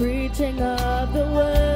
preaching of the word.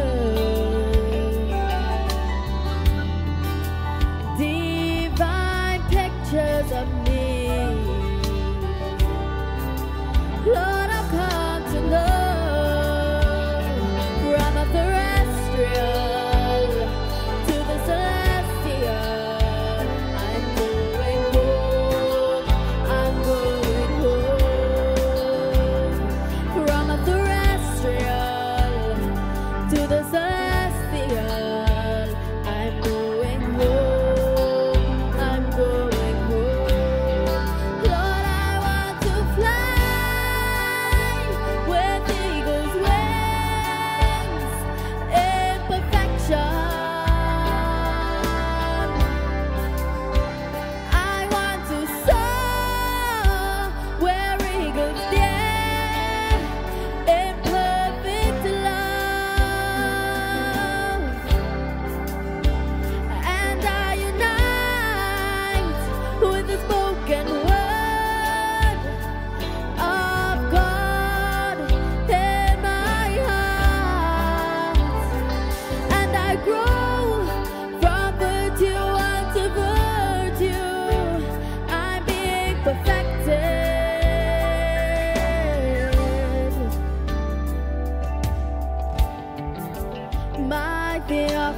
I'm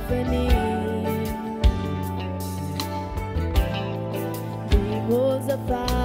going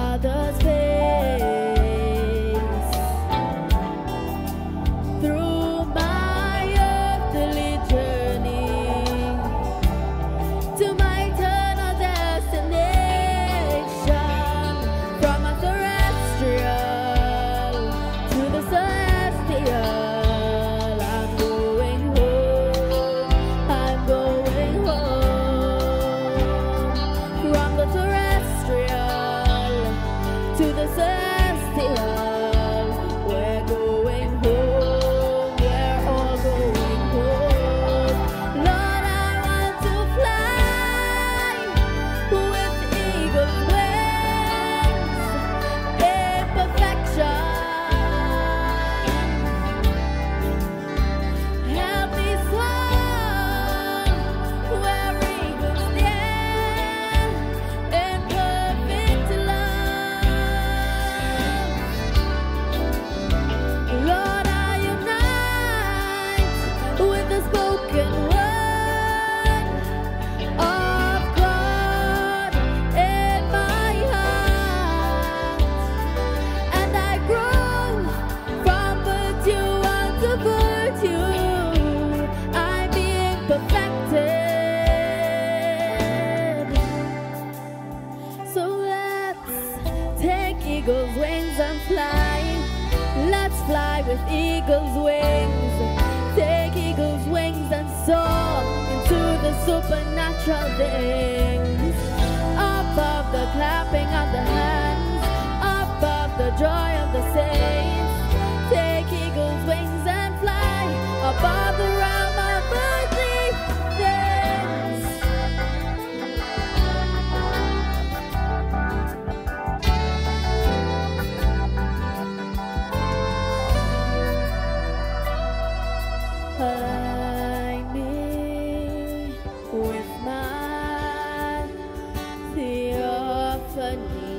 soul into the supernatural things. Above the clapping of the hands, above the joy of the saints, take eagle's wings and fly above. 春泥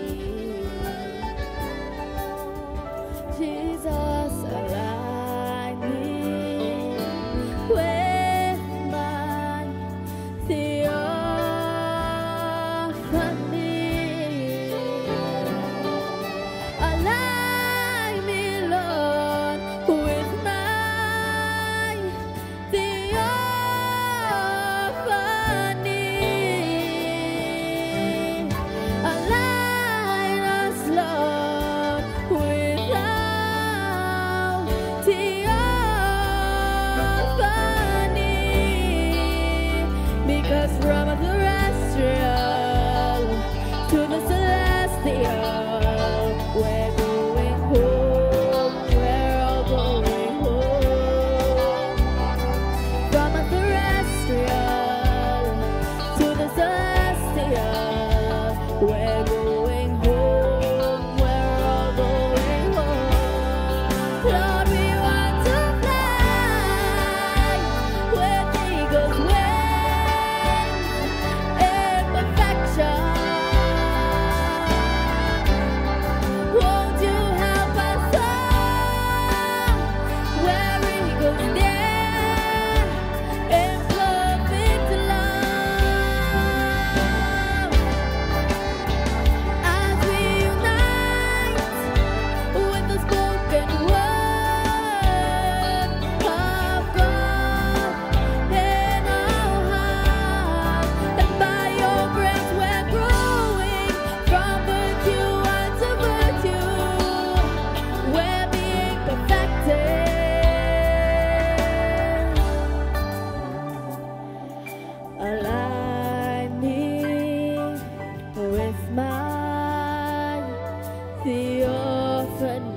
the orphaned.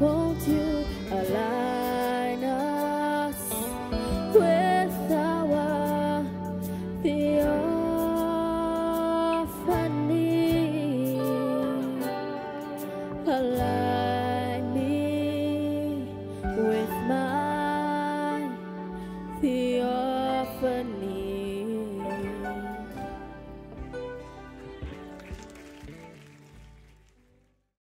Won't you align us with our the? Align